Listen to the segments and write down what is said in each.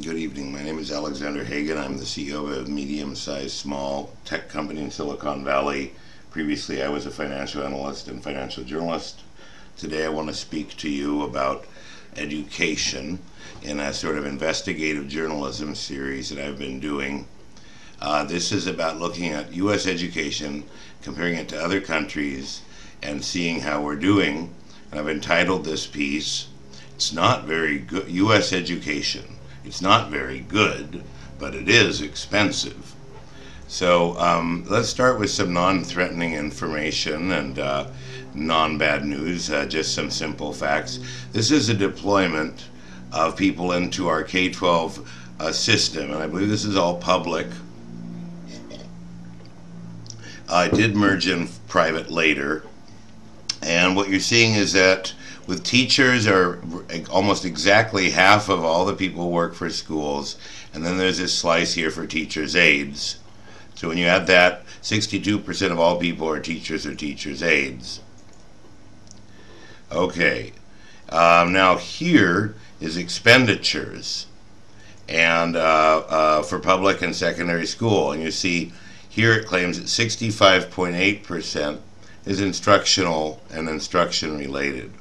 Good evening. My name is Alexander Hagan. I'm the CEO of a medium-sized small tech company in Silicon Valley. Previously, I was a financial analyst and financial journalist. Today, I want to speak to you about education in a sort of investigative journalism series that I've been doing. Uh, this is about looking at U.S. education, comparing it to other countries, and seeing how we're doing. And I've entitled this piece, It's Not Very Good U.S. Education it's not very good, but it is expensive. So um, let's start with some non-threatening information and uh, non-bad news, uh, just some simple facts. This is a deployment of people into our K-12 uh, system, and I believe this is all public. I did merge in private later, and what you're seeing is that with teachers are almost exactly half of all the people work for schools. And then there's this slice here for teachers aides. So when you add that 62% of all people are teachers or teachers aides. Okay. Um, now here is expenditures. And uh, uh, for public and secondary school. And you see here it claims that 65.8% is instructional and instruction related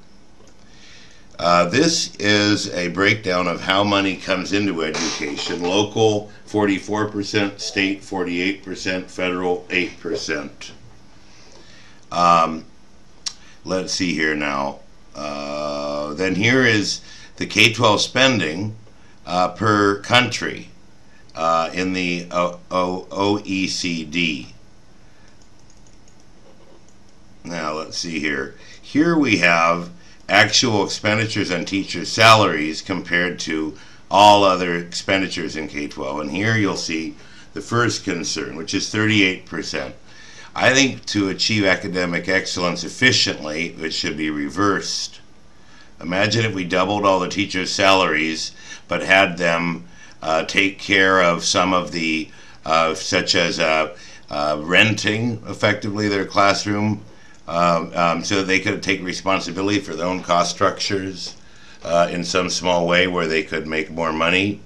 uh, this is a breakdown of how money comes into education. Local 44%, state 48%, federal 8%. Um, let's see here now. Uh, then here is the K-12 spending uh, per country uh, in the o o OECD. Now let's see here. Here we have actual expenditures on teachers' salaries compared to all other expenditures in K-12. And here you'll see the first concern, which is 38%. I think to achieve academic excellence efficiently, it should be reversed. Imagine if we doubled all the teachers' salaries, but had them uh, take care of some of the, uh, such as uh, uh renting effectively their classroom um, um, so they could take responsibility for their own cost structures uh, in some small way where they could make more money.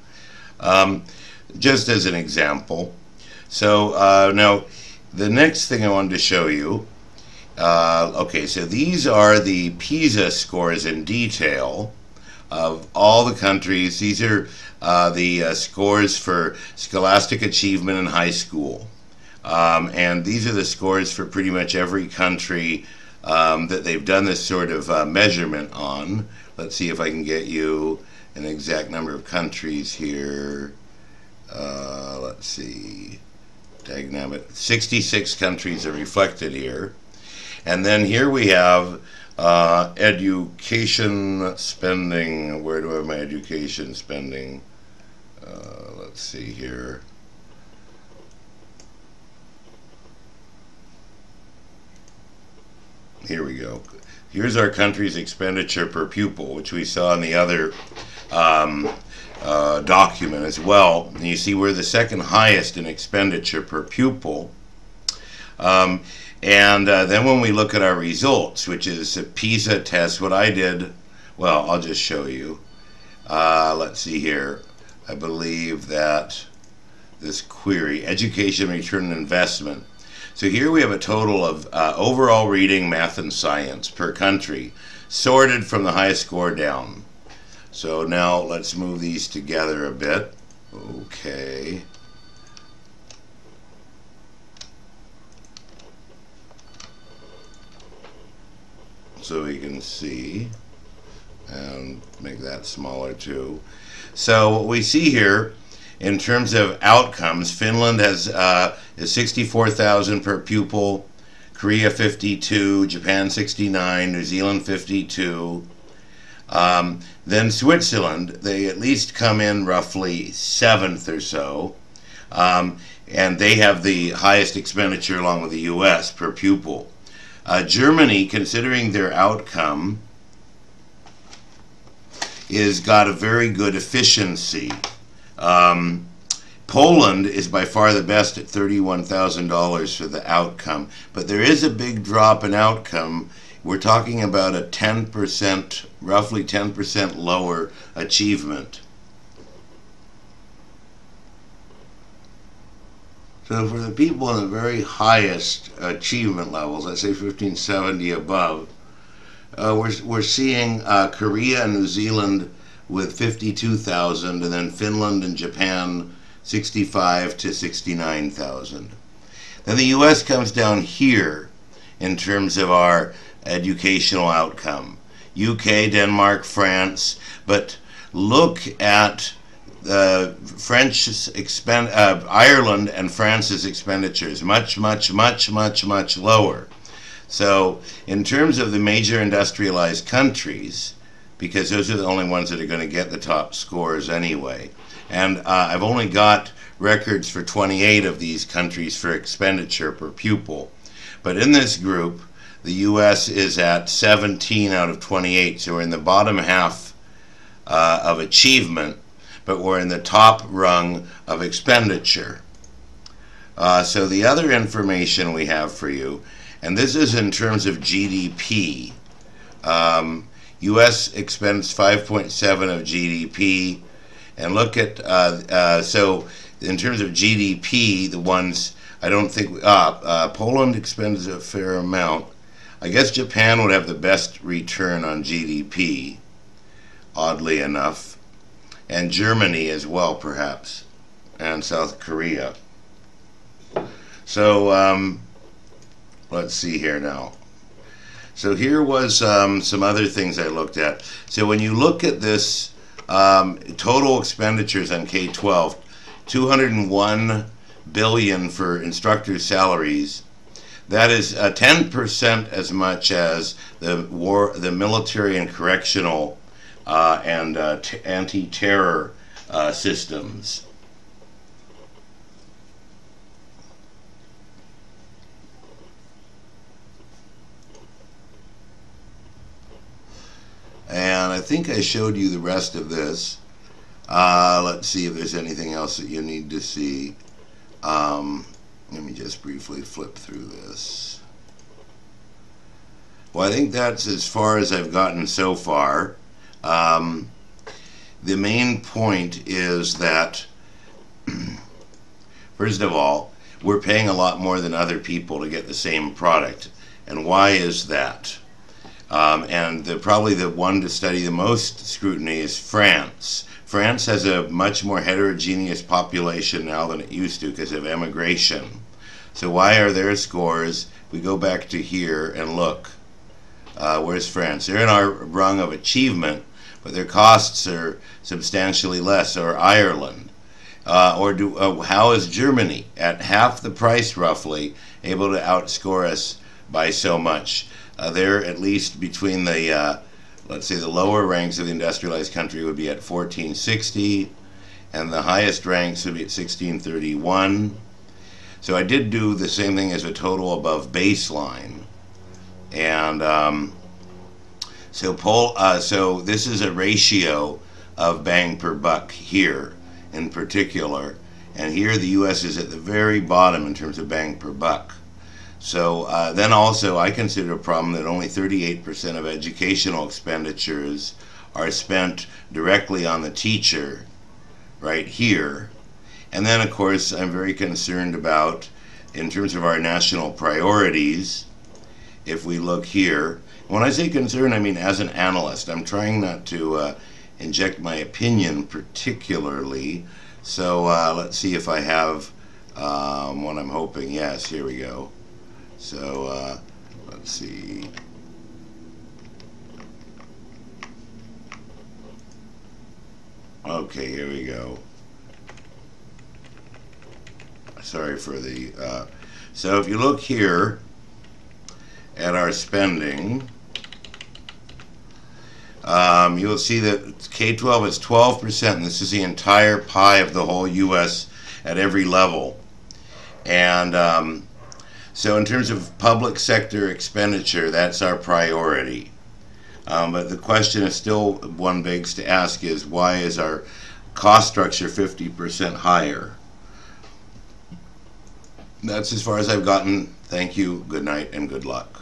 Um, just as an example. So uh, now, the next thing I wanted to show you. Uh, okay, so these are the PISA scores in detail of all the countries. These are uh, the uh, scores for scholastic achievement in high school. Um, and these are the scores for pretty much every country um, that they've done this sort of uh, measurement on. Let's see if I can get you an exact number of countries here. Uh, let's see. Dagnabbit. 66 countries are reflected here. And then here we have uh, education spending. Where do I have my education spending? Uh, let's see here. Here we go. Here's our country's expenditure per pupil, which we saw in the other um, uh, document as well. And you see we're the second highest in expenditure per pupil. Um, and uh, then when we look at our results, which is a PISA test, what I did, well, I'll just show you. Uh, let's see here. I believe that this query, education return investment, so here we have a total of uh, overall reading, math, and science per country, sorted from the highest score down. So now let's move these together a bit. Okay. So we can see and make that smaller too. So what we see here in terms of outcomes, Finland has uh, is 64,000 per pupil, Korea 52, Japan 69, New Zealand 52. Um, then Switzerland, they at least come in roughly seventh or so, um, and they have the highest expenditure along with the U.S. per pupil. Uh, Germany, considering their outcome, is got a very good efficiency. Um, Poland is by far the best at $31,000 for the outcome, but there is a big drop in outcome. We're talking about a 10%, roughly 10% lower achievement. So for the people in the very highest achievement levels, let's say 1570 above, uh, we're, we're seeing uh, Korea and New Zealand with 52,000 and then Finland and Japan 65 to 69,000. Then the U.S. comes down here in terms of our educational outcome. UK, Denmark, France, but look at uh, French expend uh, Ireland and France's expenditures much, much, much, much, much lower. So, in terms of the major industrialized countries, because those are the only ones that are going to get the top scores anyway, and uh, I've only got records for 28 of these countries for expenditure per pupil. But in this group, the U.S. is at 17 out of 28, so we're in the bottom half uh, of achievement, but we're in the top rung of expenditure. Uh, so the other information we have for you, and this is in terms of GDP. Um, U.S. expends 5.7 of GDP, and look at uh, uh, so in terms of GDP, the ones I don't think ah, uh, Poland expends a fair amount. I guess Japan would have the best return on GDP, oddly enough, and Germany as well, perhaps, and South Korea. So um, let's see here now. So here was um, some other things I looked at. So when you look at this um, total expenditures on K-12, 201 billion for instructors' salaries. That is uh, 10% as much as the war, the military and correctional uh, and uh, anti-terror uh, systems. And I think I showed you the rest of this. Uh, let's see if there's anything else that you need to see. Um, let me just briefly flip through this. Well, I think that's as far as I've gotten so far. Um, the main point is that, first of all, we're paying a lot more than other people to get the same product. And why is that? Um, and the, probably the one to study the most scrutiny is France. France has a much more heterogeneous population now than it used to because of emigration. So why are their scores? We go back to here and look. Uh, where's France? They're in our rung of achievement, but their costs are substantially less. Or Ireland, uh, or do uh, how is Germany at half the price roughly able to outscore us by so much? Uh, at least between the uh, let's say the lower ranks of the industrialized country would be at 1460 and the highest ranks would be at 1631 so I did do the same thing as a total above baseline. And um, so Pol uh, so this is a ratio of bang per buck here in particular. And here the US is at the very bottom in terms of bang per buck so uh, then also I consider a problem that only 38% of educational expenditures are spent directly on the teacher right here. And then of course I'm very concerned about in terms of our national priorities if we look here. When I say concern I mean as an analyst. I'm trying not to uh, inject my opinion particularly. So uh, let's see if I have um, what I'm hoping. Yes, here we go. So uh, let's see. Okay, here we go. Sorry for the. Uh, so if you look here at our spending, um, you'll see that K-12 is 12%. This is the entire pie of the whole U.S. at every level. And um, so in terms of public sector expenditure, that's our priority. Um, but the question is still one begs to ask is why is our cost structure 50% higher? That's as far as I've gotten. Thank you, good night, and good luck.